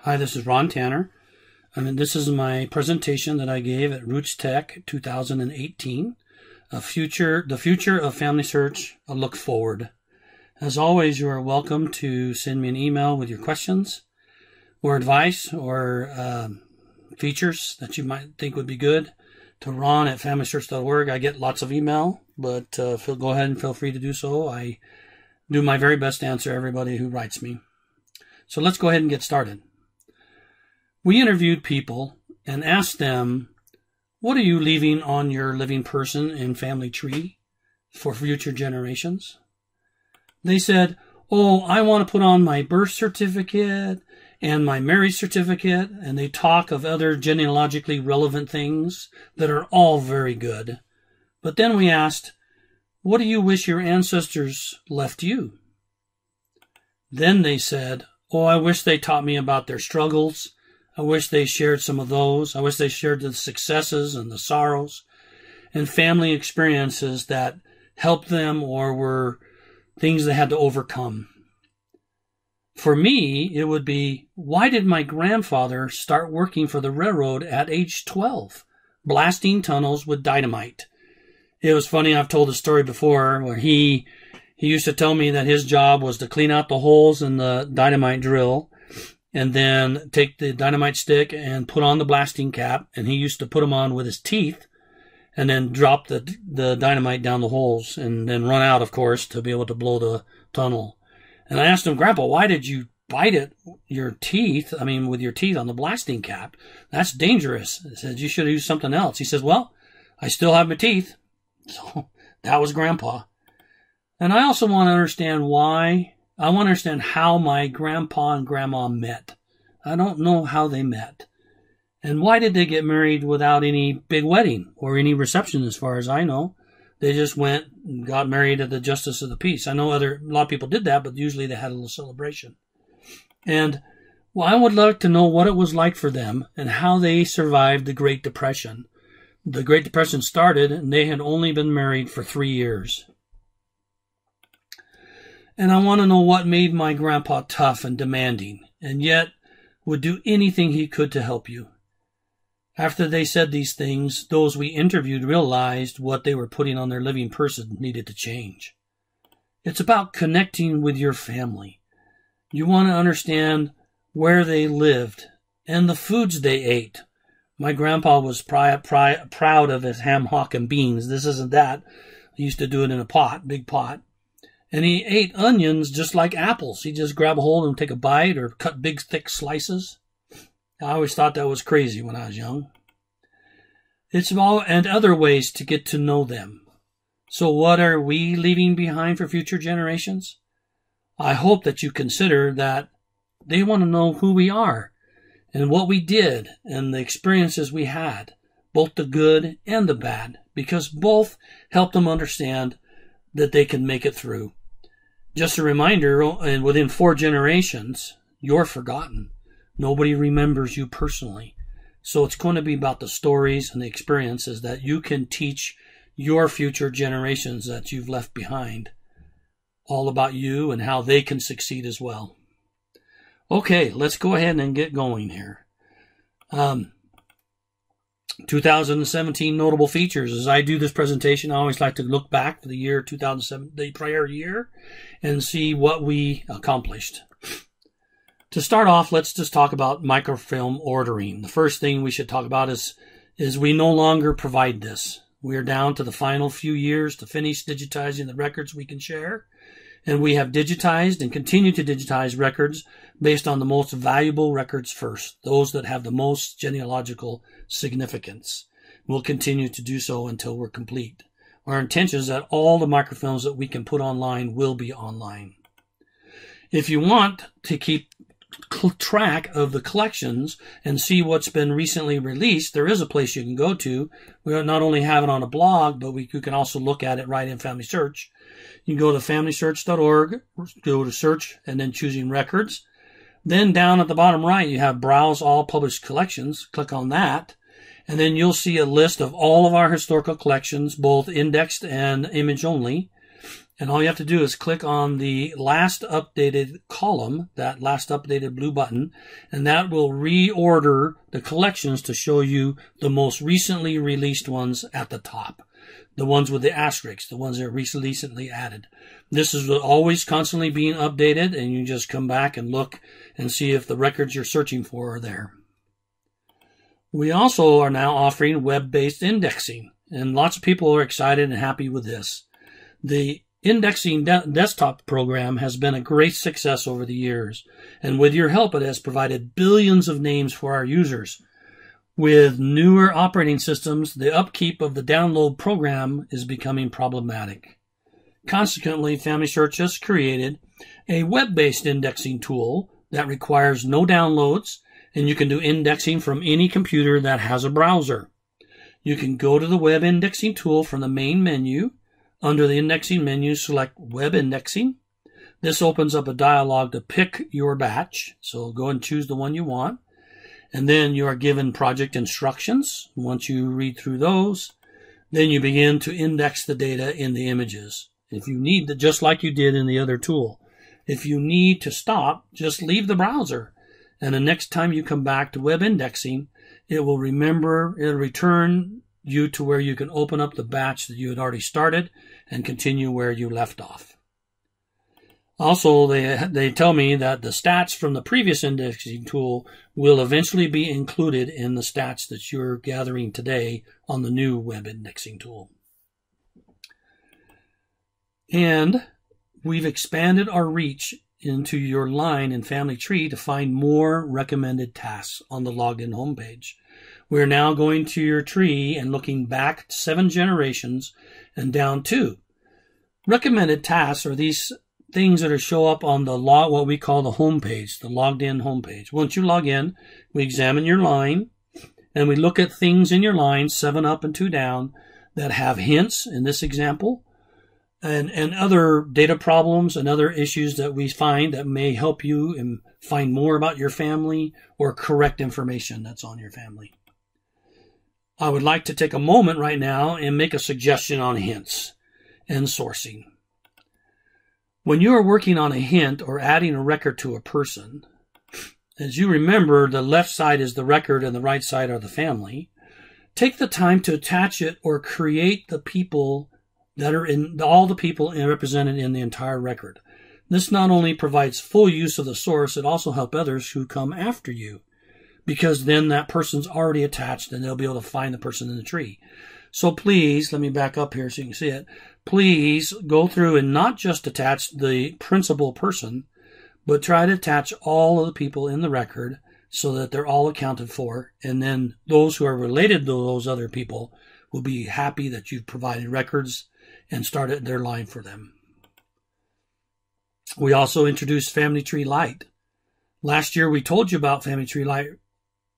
Hi, this is Ron Tanner, and this is my presentation that I gave at RootsTech 2018, a future, the future of FamilySearch, a look forward. As always, you are welcome to send me an email with your questions or advice or uh, features that you might think would be good to ron at familysearch.org. I get lots of email, but uh, feel, go ahead and feel free to do so. I do my very best to answer everybody who writes me. So let's go ahead and get started. We interviewed people and asked them, What are you leaving on your living person and family tree for future generations? They said, Oh, I want to put on my birth certificate and my marriage certificate, and they talk of other genealogically relevant things that are all very good. But then we asked, What do you wish your ancestors left you? Then they said, Oh, I wish they taught me about their struggles I wish they shared some of those. I wish they shared the successes and the sorrows and family experiences that helped them or were things they had to overcome. For me, it would be why did my grandfather start working for the railroad at age 12, blasting tunnels with dynamite? It was funny, I've told the story before where he he used to tell me that his job was to clean out the holes in the dynamite drill and then take the dynamite stick and put on the blasting cap. And he used to put them on with his teeth and then drop the, the dynamite down the holes and then run out, of course, to be able to blow the tunnel. And I asked him, Grandpa, why did you bite it, your teeth, I mean, with your teeth on the blasting cap? That's dangerous. I said, you should have used something else. He says, well, I still have my teeth. So that was Grandpa. And I also want to understand why I want to understand how my grandpa and grandma met. I don't know how they met. And why did they get married without any big wedding or any reception, as far as I know? They just went and got married at the Justice of the Peace. I know other a lot of people did that, but usually they had a little celebration. And well, I would like to know what it was like for them and how they survived the Great Depression. The Great Depression started, and they had only been married for three years. And I want to know what made my grandpa tough and demanding, and yet would do anything he could to help you. After they said these things, those we interviewed realized what they were putting on their living person needed to change. It's about connecting with your family. You want to understand where they lived and the foods they ate. My grandpa was pri- pri- proud of his ham hock and beans. This isn't that. He used to do it in a pot, big pot. And he ate onions just like apples. He just grab a hold and take a bite or cut big thick slices. I always thought that was crazy when I was young. It's all and other ways to get to know them. So what are we leaving behind for future generations? I hope that you consider that they want to know who we are and what we did and the experiences we had, both the good and the bad, because both help them understand that they can make it through. Just a reminder, and within four generations, you're forgotten. Nobody remembers you personally. So it's going to be about the stories and the experiences that you can teach your future generations that you've left behind. All about you and how they can succeed as well. Okay, let's go ahead and get going here. Um, 2017 notable features. As I do this presentation, I always like to look back to the year 2007, the prior year, and see what we accomplished. To start off, let's just talk about microfilm ordering. The first thing we should talk about is, is we no longer provide this. We are down to the final few years to finish digitizing the records we can share. And we have digitized and continue to digitize records based on the most valuable records first, those that have the most genealogical significance. We'll continue to do so until we're complete. Our intention is that all the microfilms that we can put online will be online. If you want to keep track of the collections and see what's been recently released, there is a place you can go to. We not only have it on a blog, but we you can also look at it right in FamilySearch. You can go to familysearch.org, go to search, and then choosing records. Then down at the bottom right, you have browse all published collections. Click on that. And then you'll see a list of all of our historical collections, both indexed and image only. And all you have to do is click on the last updated column, that last updated blue button, and that will reorder the collections to show you the most recently released ones at the top. The ones with the asterisks, the ones that are recently added. This is always constantly being updated, and you just come back and look and see if the records you're searching for are there. We also are now offering web-based indexing, and lots of people are excited and happy with this. The indexing de- desktop program has been a great success over the years, and with your help, it has provided billions of names for our users. With newer operating systems, the upkeep of the download program is becoming problematic. Consequently, FamilySearch has created a web-based indexing tool that requires no downloads, and you can do indexing from any computer that has a browser. You can go to the web indexing tool from the main menu. Under the indexing menu, select web indexing. This opens up a dialog to pick your batch. So go and choose the one you want. And then you are given project instructions. Once you read through those, then you begin to index the data in the images. If you need to, just like you did in the other tool, if you need to stop, just leave the browser. And the next time you come back to web indexing, it will remember, it'll return you to where you can open up the batch that you had already started and continue where you left off. Also, they, they tell me that the stats from the previous indexing tool will eventually be included in the stats that you're gathering today on the new web indexing tool. And we've expanded our reach into your line and family tree to find more recommended tasks on the login in homepage. We're now going to your tree and looking back seven generations and down two. Recommended tasks are these things that are show up on the what we call the homepage, the logged in homepage. Once you log in, we examine your line and we look at things in your line, seven up and two down, that have hints in this example and, and other data problems and other issues that we find that may help you find more about your family or correct information that's on your family. I would like to take a moment right now and make a suggestion on hints and sourcing. When you are working on a hint or adding a record to a person, as you remember, the left side is the record and the right side are the family. Take the time to attach it or create the people that are in all the people represented in the entire record. This not only provides full use of the source, it also helps others who come after you because then that person's already attached and they'll be able to find the person in the tree. So please, let me back up here so you can see it. Please go through and not just attach the principal person, but try to attach all of the people in the record so that they're all accounted for. And then those who are related to those other people will be happy that you've provided records and started their line for them. We also introduced Family Tree Lite. Last year we told you about Family Tree Lite,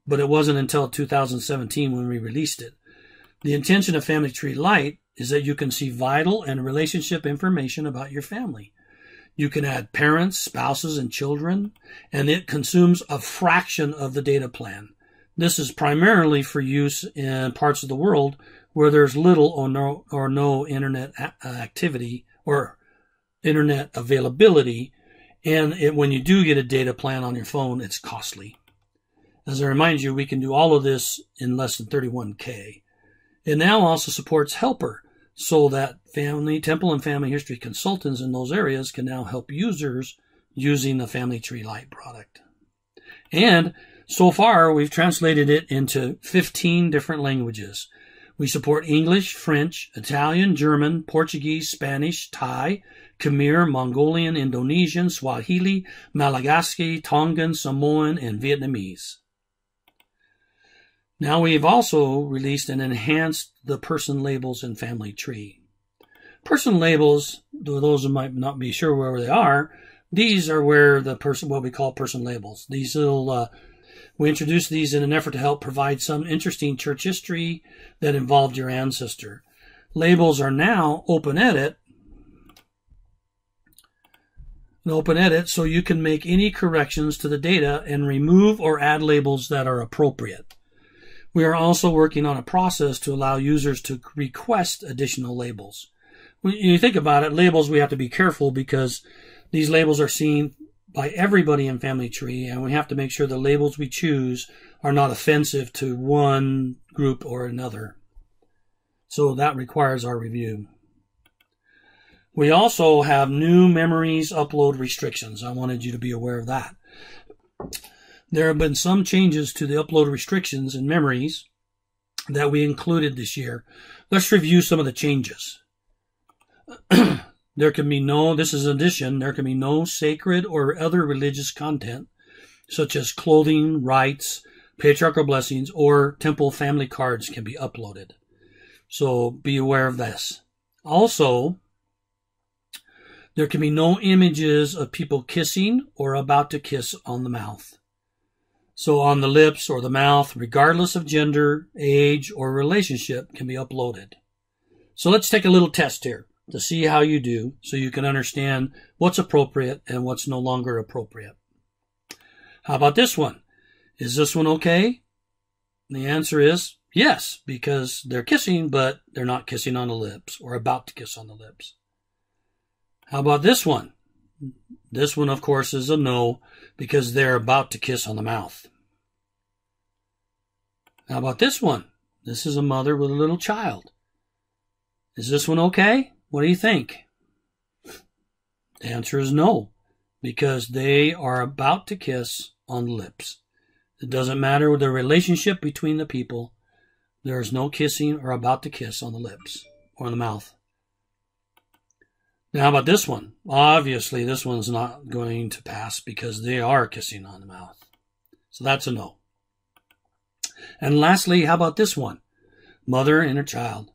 but it wasn't until 2017 when we released it. The intention of Family Tree Lite is that you can see vital and relationship information about your family. You can add parents, spouses, and children, and it consumes a fraction of the data plan. This is primarily for use in parts of the world where there's little or no, or no internet uh, activity or internet availability. And it, when you do get a data plan on your phone, it's costly. As I remind you, we can do all of this in less than 31K. It now also supports Helper so that family, temple, and family history consultants in those areas can now help users using the Family Tree Lite product. And so far, we've translated it into 15 different languages. We support English, French, Italian, German, Portuguese, Spanish, Thai, Khmer, Mongolian, Indonesian, Swahili, Malagasy, Tongan, Samoan, and Vietnamese. Now we've also released and enhanced the person labels and family tree. Person labels, those who might not be sure where they are, these are where the person, what we call person labels. These little uh, we introduced these in an effort to help provide some interesting church history that involved your ancestor. Labels are now open edit. Open edit so you can make any corrections to the data and remove or add labels that are appropriate. We are also working on a process to allow users to request additional labels. when you think about it, labels we have to be careful because these labels are seen by everybody in Family Tree, and we have to make sure the labels we choose are not offensive to one group or another. So that requires our review. We also have new memories upload restrictions. I wanted you to be aware of that. There have been some changes to the upload restrictions and memories that we included this year. Let's review some of the changes. there can be no, this is addition, there can be no sacred or other religious content, such as clothing, rites, patriarchal blessings, or temple family cards can be uploaded. So be aware of this. Also, there can be no images of people kissing or about to kiss on the mouth. So on the lips or the mouth, regardless of gender, age, or relationship, can be uploaded. So let's take a little test here to see how you do so you can understand what's appropriate and what's no longer appropriate. How about this one? Is this one okay? The answer is yes, because they're kissing, but they're not kissing on the lips or about to kiss on the lips. How about this one? This one, of course, is a no because they're about to kiss on the mouth. How about this one? This is a mother with a little child. Is this one okay? What do you think? The answer is no, because they are about to kiss on the lips. It doesn't matter the relationship between the people. There is no kissing or about to kiss on the lips or the mouth. Now, about this one? Obviously, this one's not going to pass because they are kissing on the mouth. So that's a no. And lastly, how about this one? Mother and her child.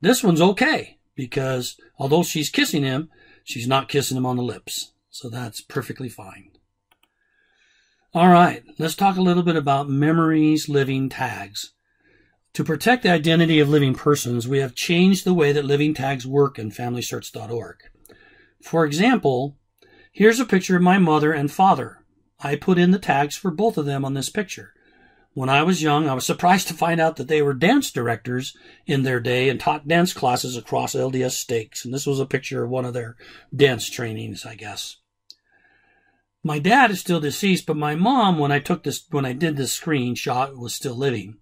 This one's okay because although she's kissing him, she's not kissing him on the lips. So that's perfectly fine. All right, let's talk a little bit about memories living tags. To protect the identity of living persons, we have changed the way that living tags work in FamilySearch.org. For example, here's a picture of my mother and father. I put in the tags for both of them on this picture. When I was young, I was surprised to find out that they were dance directors in their day and taught dance classes across LDS stakes. And this was a picture of one of their dance trainings, I guess. My dad is still deceased, but my mom, when I took this, when I did this screenshot, was still living.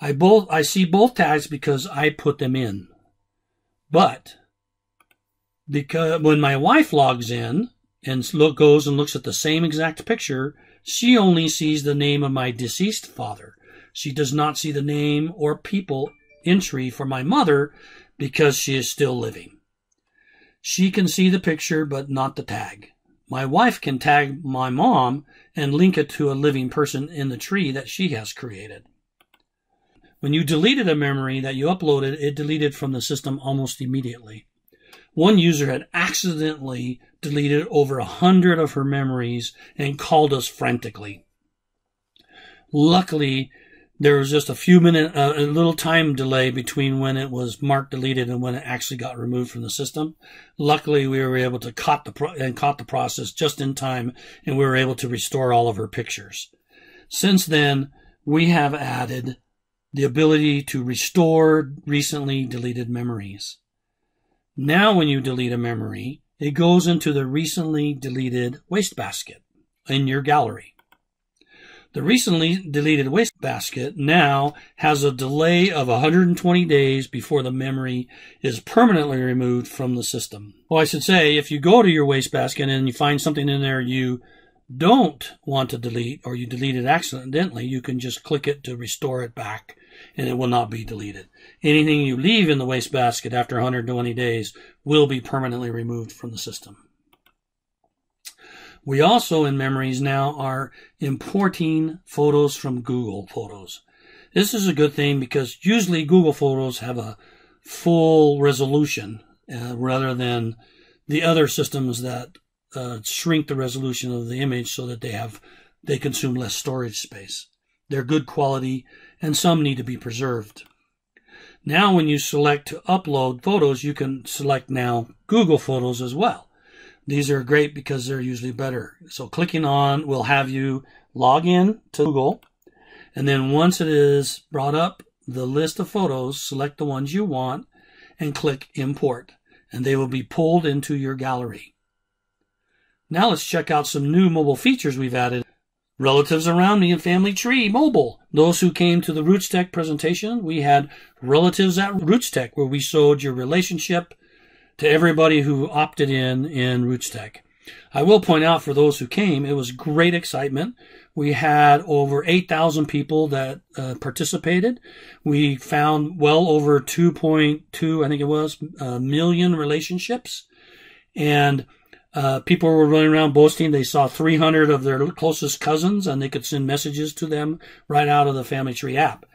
I both, I see both tags because I put them in. But, because when my wife logs in and look, goes and looks at the same exact picture, she only sees the name of my deceased father. She does not see the name or people entry for my mother because she is still living. She can see the picture, but not the tag. My wife can tag my mom and link it to a living person in the tree that she has created. When you deleted a memory that you uploaded, it deleted from the system almost immediately. One user had accidentally deleted over a hundred of her memories and called us frantically. Luckily, there was just a few minute, uh, a little time delay between when it was marked deleted and when it actually got removed from the system. Luckily, we were able to caught the pro- and caught the process just in time, and we were able to restore all of her pictures. Since then, we have added the ability to restore recently deleted memories. Now, when you delete a memory, it goes into the recently deleted wastebasket in your gallery. The recently deleted wastebasket now has a delay of 120 days before the memory is permanently removed from the system. Well, I should say, if you go to your wastebasket and you find something in there you don't want to delete or you delete it accidentally, you can just click it to restore it back and it will not be deleted. Anything you leave in the wastebasket after 120 days will be permanently removed from the system. We also in memories now are importing photos from Google Photos. This is a good thing because usually Google Photos have a full resolution uh, rather than the other systems that uh, shrink the resolution of the image so that they have they consume less storage space. They're good quality and some need to be preserved. Now when you select to upload photos, you can select now Google Photos as well. These are great because they're usually better. So clicking on will have you log in to Google. And then once it is brought up the list of photos, select the ones you want and click import. and they will be pulled into your gallery. Now let's check out some new mobile features we've added. Relatives around me and family tree mobile. Those who came to the RootsTech presentation, we had relatives at RootsTech where we showed your relationship to everybody who opted in in RootsTech. I will point out for those who came, it was great excitement. We had over 8,000 people that uh, participated. We found well over 2.2, I think it was, uh, million relationships. And uh, people were running around boasting they saw 300 of their closest cousins and they could send messages to them right out of the Family Tree app.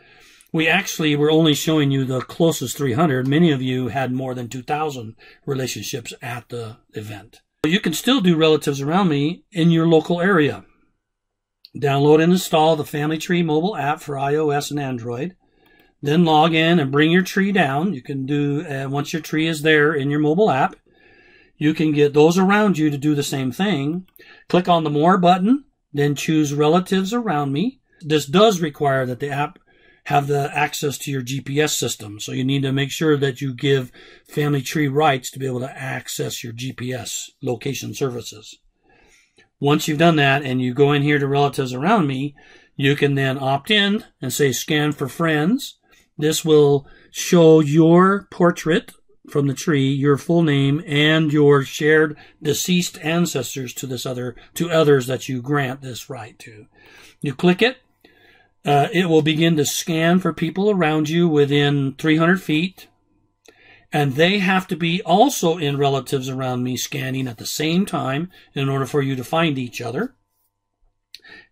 We actually were only showing you the closest 300. Many of you had more than 2,000 relationships at the event. You can still do relatives around me in your local area. Download and install the Family Tree mobile app for iOS and Android. Then log in and bring your tree down. You can do, uh, once your tree is there in your mobile app, you can get those around you to do the same thing. Click on the More button, then choose Relatives Around Me. This does require that the app have the access to your GPS system. So you need to make sure that you give Family Tree rights to be able to access your GPS location services. Once you've done that and you go in here to relatives around me, you can then opt in and say scan for friends. This will show your portrait from the tree, your full name, and your shared deceased ancestors to this other to others that you grant this right to. You click it, uh, it will begin to scan for people around you within 300 feet. And they have to be also in relatives around me scanning at the same time in order for you to find each other.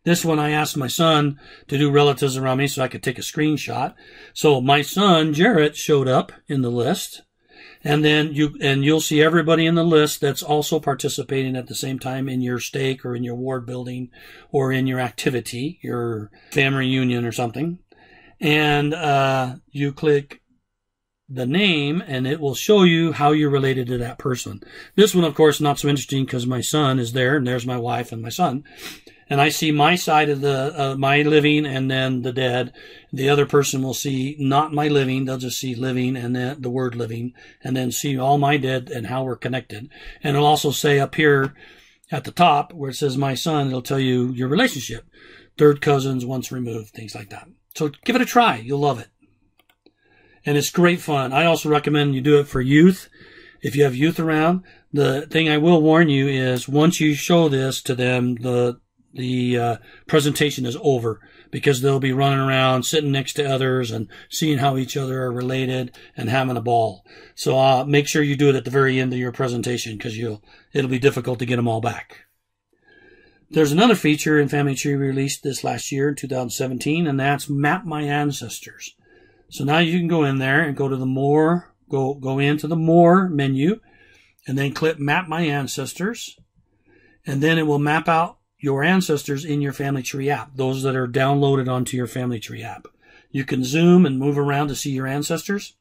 This one I asked my son to do relatives around me so I could take a screenshot. So my son, Jarrett, showed up in the list and then you and you'll see everybody in the list that's also participating at the same time in your stake or in your ward building or in your activity, your family reunion or something. And uh, you click the name and it will show you how you're related to that person. This one, of course, not so interesting because my son is there and there's my wife and my son and I see my side of the uh, my living and then the dead. The other person will see not my living; they'll just see living and then the word living, and then see all my dead and how we're connected. And it'll also say up here at the top where it says my son, it'll tell you your relationship, third cousins, once removed, things like that. So give it a try; you'll love it, and it's great fun. I also recommend you do it for youth. If you have youth around, the thing I will warn you is once you show this to them, the the uh, presentation is over because they'll be running around, sitting next to others, and seeing how each other are related and having a ball. So uh, make sure you do it at the very end of your presentation because you'll it'll be difficult to get them all back. There's another feature in Family Tree released this last year, 2017, and that's Map My Ancestors. So now you can go in there and go to the More, go go into the More menu, and then click Map My Ancestors, and then it will map out your ancestors in your family tree app, those that are downloaded onto your family tree app. You can zoom and move around to see your ancestors.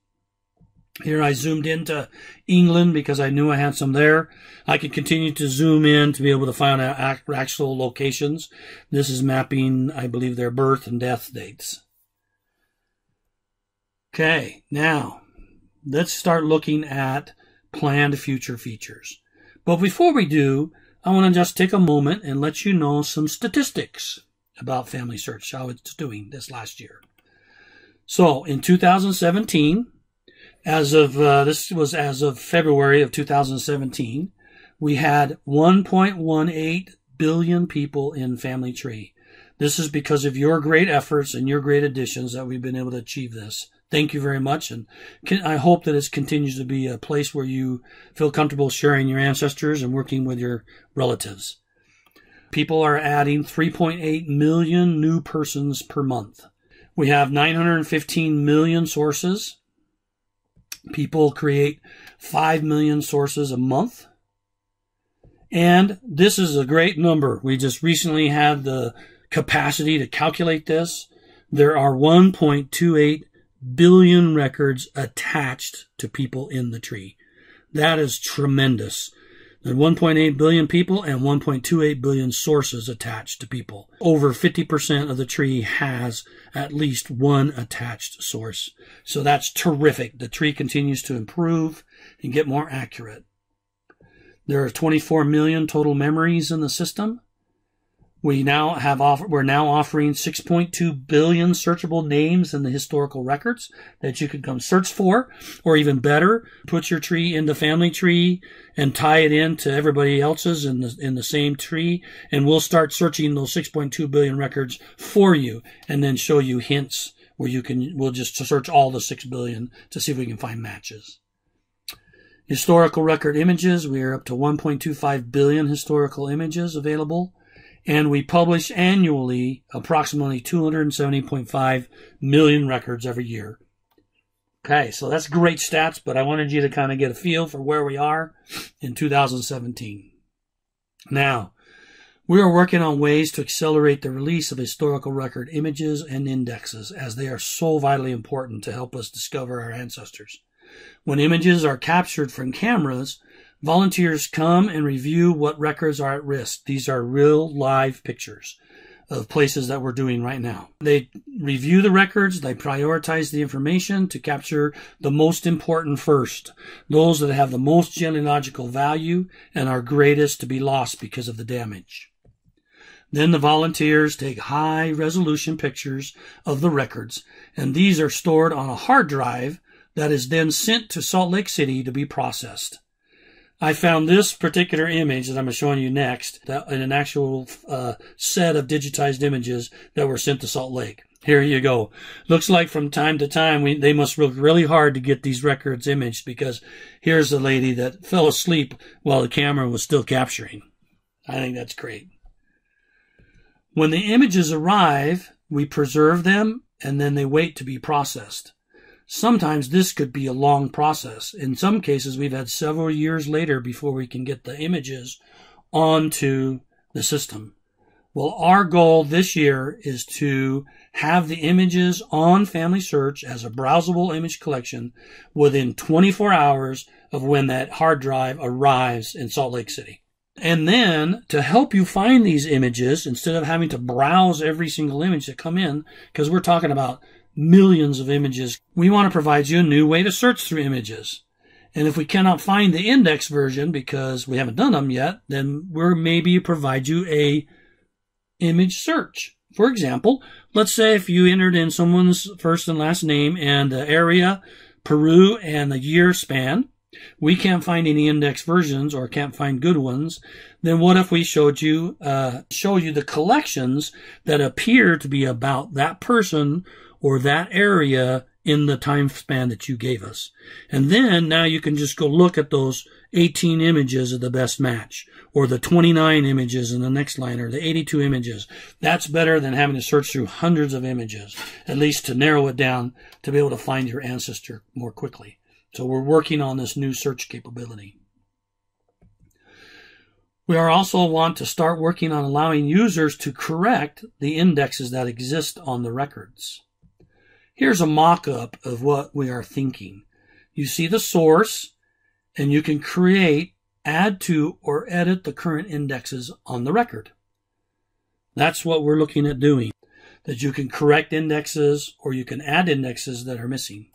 Here I zoomed into England because I knew I had some there. I can continue to zoom in to be able to find actual locations. This is mapping, I believe, their birth and death dates. Okay, now let's start looking at planned future features. But before we do, I want to just take a moment and let you know some statistics about FamilySearch, how it's doing this last year. So in 2017, as of uh, this was as of February of 2017, we had 1.18 billion people in Family Tree. This is because of your great efforts and your great additions that we've been able to achieve this thank you very much. And can, I hope that it continues to be a place where you feel comfortable sharing your ancestors and working with your relatives. People are adding 3.8 million new persons per month. We have 915 million sources. People create 5 million sources a month. And this is a great number. We just recently had the capacity to calculate this. There are 1.28 billion records attached to people in the tree. That is tremendous. There 1.8 billion people and 1.28 billion sources attached to people. Over 50% of the tree has at least one attached source. So that's terrific. The tree continues to improve and get more accurate. There are 24 million total memories in the system. We now have we're now offering 6.2 billion searchable names in the historical records that you can come search for, or even better, put your tree in the family tree and tie it into everybody else's in the in the same tree, and we'll start searching those 6.2 billion records for you, and then show you hints where you can. We'll just search all the six billion to see if we can find matches. Historical record images, we are up to 1.25 billion historical images available and we publish annually approximately 270.5 million records every year. Okay, so that's great stats, but I wanted you to kind of get a feel for where we are in 2017. Now, we are working on ways to accelerate the release of historical record images and indexes as they are so vitally important to help us discover our ancestors. When images are captured from cameras, Volunteers come and review what records are at risk. These are real live pictures of places that we're doing right now. They review the records, they prioritize the information to capture the most important first, those that have the most genealogical value and are greatest to be lost because of the damage. Then the volunteers take high resolution pictures of the records, and these are stored on a hard drive that is then sent to Salt Lake City to be processed. I found this particular image that I'm showing you next in an actual uh, set of digitized images that were sent to Salt Lake. Here you go. Looks like from time to time we, they must work really hard to get these records imaged because here's a lady that fell asleep while the camera was still capturing. I think that's great. When the images arrive, we preserve them and then they wait to be processed. Sometimes this could be a long process. In some cases, we've had several years later before we can get the images onto the system. Well, our goal this year is to have the images on FamilySearch as a browsable image collection within 24 hours of when that hard drive arrives in Salt Lake City. And then to help you find these images, instead of having to browse every single image that come in, because we're talking about millions of images. We want to provide you a new way to search through images. And if we cannot find the index version because we haven't done them yet, then we'll maybe provide you a image search. For example, let's say if you entered in someone's first and last name and the area, Peru, and the year span, we can't find any index versions or can't find good ones, then what if we showed you, uh, show you the collections that appear to be about that person or that area in the time span that you gave us. And then now you can just go look at those 18 images of the best match or the 29 images in the next line or the 82 images. That's better than having to search through hundreds of images, at least to narrow it down to be able to find your ancestor more quickly. So we're working on this new search capability. We are also want to start working on allowing users to correct the indexes that exist on the records. Here's a mock-up of what we are thinking. You see the source, and you can create, add to, or edit the current indexes on the record. That's what we're looking at doing. That you can correct indexes or you can add indexes that are missing.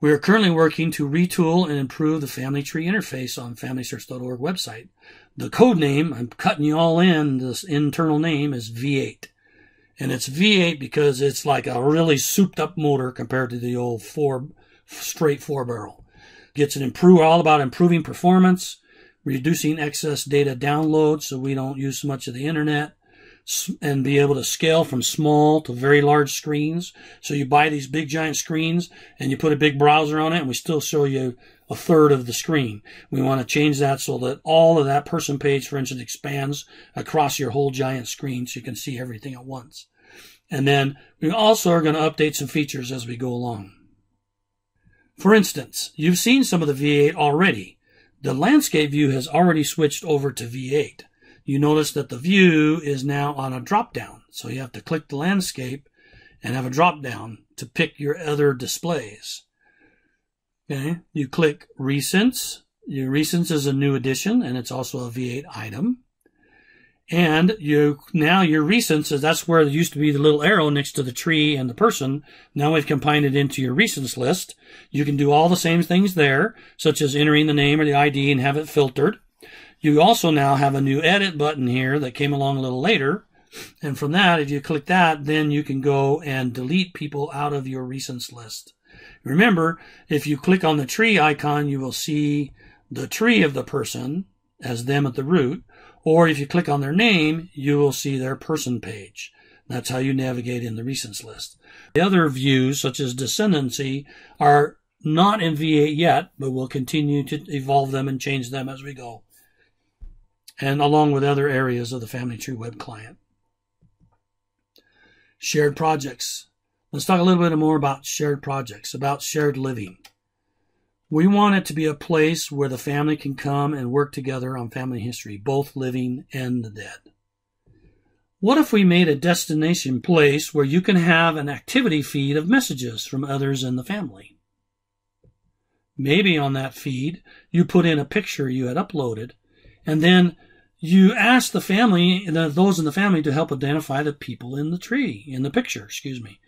We are currently working to retool and improve the family tree interface on FamilySearch.org website. The code name, I'm cutting you all in, this internal name is V8 and it's V8 because it's like a really souped up motor compared to the old four straight four barrel. Gets an improve all about improving performance, reducing excess data download so we don't use much of the internet, and be able to scale from small to very large screens. So you buy these big giant screens and you put a big browser on it, and we still show you a third of the screen. We want to change that so that all of that person page, for instance, expands across your whole giant screen so you can see everything at once. And then we also are going to update some features as we go along. For instance, you've seen some of the V8 already. The landscape view has already switched over to V8. You notice that the view is now on a drop down. So you have to click the landscape and have a drop down to pick your other displays. Okay, you click recents Your recents is a new addition, and it's also a V8 item. And you now your recents is that's where there used to be the little arrow next to the tree and the person. Now we've combined it into your recents list. You can do all the same things there, such as entering the name or the ID and have it filtered. You also now have a new edit button here that came along a little later. And from that, if you click that, then you can go and delete people out of your recents list. Remember, if you click on the tree icon, you will see the tree of the person as them at the root. Or if you click on their name, you will see their person page. That's how you navigate in the recents list. The other views, such as descendancy, are not in V8 yet, but we'll continue to evolve them and change them as we go. And along with other areas of the Family Tree web client. Shared projects. Let's talk a little bit more about shared projects, about shared living. We want it to be a place where the family can come and work together on family history, both living and the dead. What if we made a destination place where you can have an activity feed of messages from others in the family? Maybe on that feed, you put in a picture you had uploaded, and then you ask the family, those in the family, to help identify the people in the tree, in the picture, excuse me,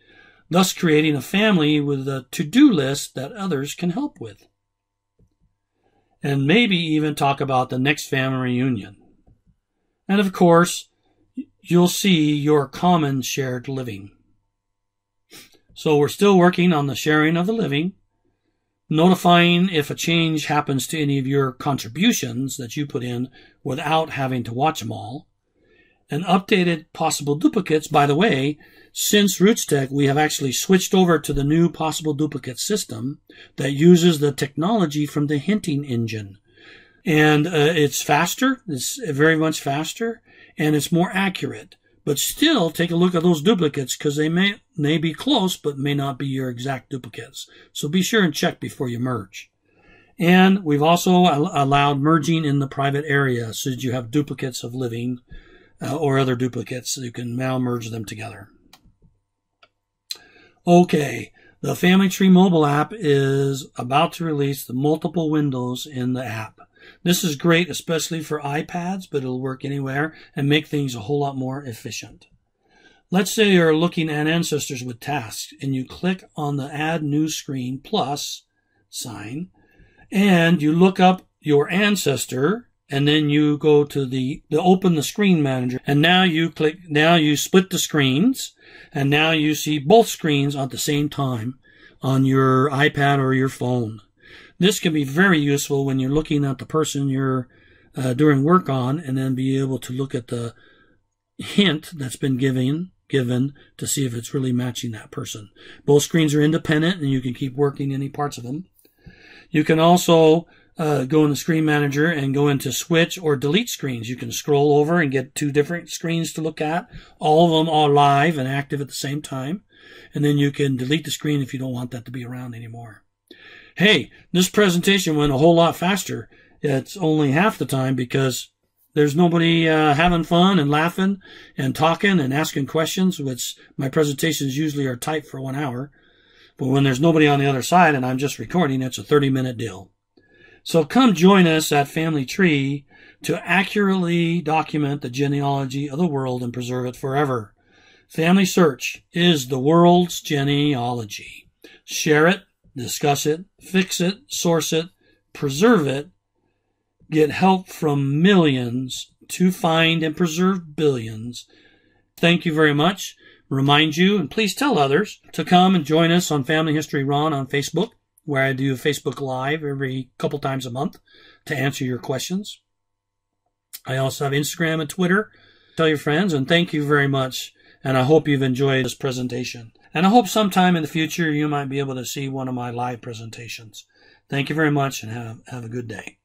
thus creating a family with a to-do list that others can help with and maybe even talk about the next family reunion. And of course, you'll see your common shared living. So we're still working on the sharing of the living, notifying if a change happens to any of your contributions that you put in without having to watch them all, and updated possible duplicates. By the way, since RootsTech, we have actually switched over to the new possible duplicate system that uses the technology from the hinting engine. And uh, it's faster, it's very much faster, and it's more accurate. But still, take a look at those duplicates because they may, may be close, but may not be your exact duplicates. So be sure and check before you merge. And we've also allowed merging in the private area so that you have duplicates of living uh, or other duplicates so you can now merge them together. Okay, the Family Tree mobile app is about to release the multiple windows in the app. This is great, especially for iPads, but it'll work anywhere and make things a whole lot more efficient. Let's say you're looking at ancestors with tasks and you click on the add new screen plus sign and you look up your ancestor and then you go to the, the open the screen manager and now you click now you split the screens and now you see both screens at the same time on your iPad or your phone. This can be very useful when you're looking at the person you're uh, doing work on and then be able to look at the hint that's been given given to see if it's really matching that person. Both screens are independent and you can keep working any parts of them. You can also uh, go in the screen manager and go into switch or delete screens. You can scroll over and get two different screens to look at. All of them are live and active at the same time. And then you can delete the screen if you don't want that to be around anymore. Hey, this presentation went a whole lot faster. It's only half the time because there's nobody uh, having fun and laughing and talking and asking questions, which my presentations usually are tight for one hour. But when there's nobody on the other side and I'm just recording, it's a 30 minute deal. So come join us at Family Tree to accurately document the genealogy of the world and preserve it forever. FamilySearch is the world's genealogy. Share it, discuss it, fix it, source it, preserve it, get help from millions to find and preserve billions. Thank you very much. Remind you, and please tell others, to come and join us on Family History Ron on Facebook where I do Facebook Live every couple times a month to answer your questions. I also have Instagram and Twitter. Tell your friends, and thank you very much. And I hope you've enjoyed this presentation. And I hope sometime in the future you might be able to see one of my live presentations. Thank you very much and have, have a good day.